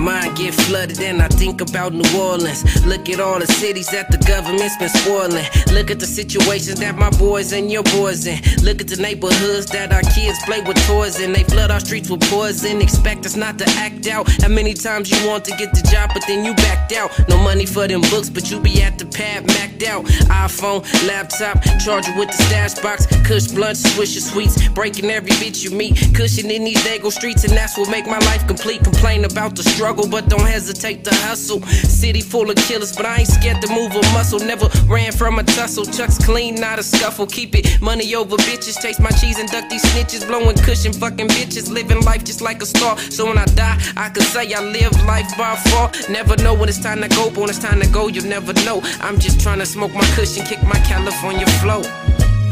mind get flooded and I think about New Orleans. Look at all the cities that the government's been spoiling. Look at the situations that my boys and your boys in. Look at the neighborhoods that our kids play with toys in. They flood our streets with poison. Expect us not to act out. How many times you want to get the job, but then you backed out? No money for them books, but you be at the pad macked out. iPhone, laptop, charger with the stash box. Kush blunt, swisher sweets. Breaking every bitch you meet. Kushin in these Dago streets, and that's what make my life complete. Complain about the struggle, but don't hesitate to hustle. City full of killers, but I ain't scared to move a muscle. Never ran from a tussle. Chucks clean, not a scuffle. Keep it money over bitches. Taste my cheese and duck these snitches. Blowing kushin, fucking bitches. Living life just like a star. So when I die, I can say I live life by far. Never know when it's time to go, but when it's time to go, you'll never know. I'm just trying to smoke my kushin, kick my California flow.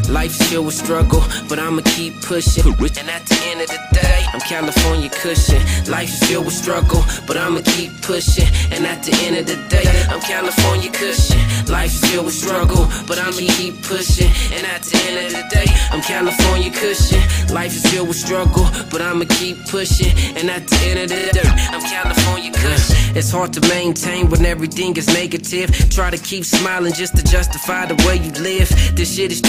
Life's filled with struggle, but I'ma keep pushing. And at the end of the day, I'm California kushin. Life is filled with struggle, but I'ma keep pushing. And at the end of the day, I'm California kushin. Life is filled with struggle, but I'ma keep pushing. And at the end of the day, I'm California kushin. Life is filled with struggle, but I'ma keep pushing. And at the end of the day, I'm California kushin. It's hard to maintain when everything is negative. Try to keep smiling just to justify the way you live. This shit is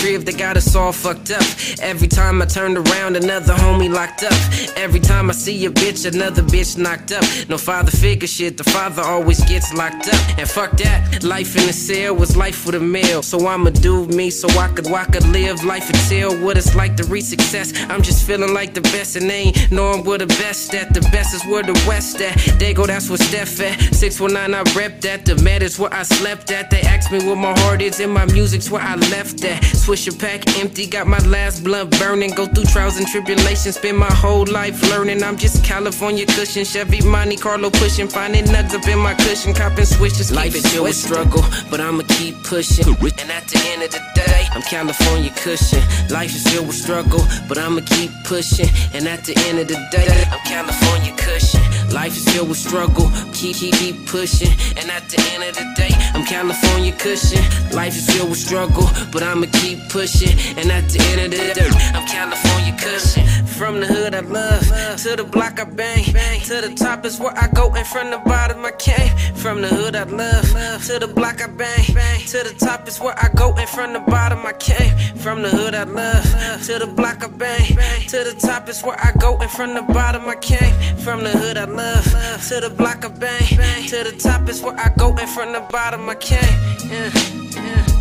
got us all fucked up. Every time I turned around, another homie locked up. Every time I see a bitch, another bitch knocked up. No father figure shit, the father always gets locked up. And fuck that, life in the cell was life with a meal. So I'ma do me so I could, I could live life and tell what it's like to reach success. I'm just feeling like the best and they ain't knowing where the best at. The best is where the west at. They go, that's where Steph at. 619, I rep that. The mat is where I slept at. They ask me where my heart is and my music's where I left at. Swisher pack empty, got my last blunt burning. Go through trials and tribulations, spend my whole life learning. I'm just California kushin, Chevy Monte Carlo pushing, finding nuts up in my cushion, copping switches. Life is with struggle, but I'ma keep pushing. And at the end of the day, I'm California kushin. Life is filled with struggle, but I'ma keep pushing. And at the end of the day, I'm California kushin. Life is filled with struggle, keep keep keep pushing. And at the end of the day, I'm California kushin. Life is filled with struggle, but I'ma keep pushing. And at the end of the day, I'm California kushin. From the hood I love to the block I bang, to the top is where I go, and from the bottom I came. From the hood I love to the block I bang, to the top is where I go, and from the bottom I came. From the hood I love to the block I bang, to the top is where I go, and from the bottom I came. From the hood I love to the block I bang, to the top is where I go, and from the bottom I came. Yeah, yeah.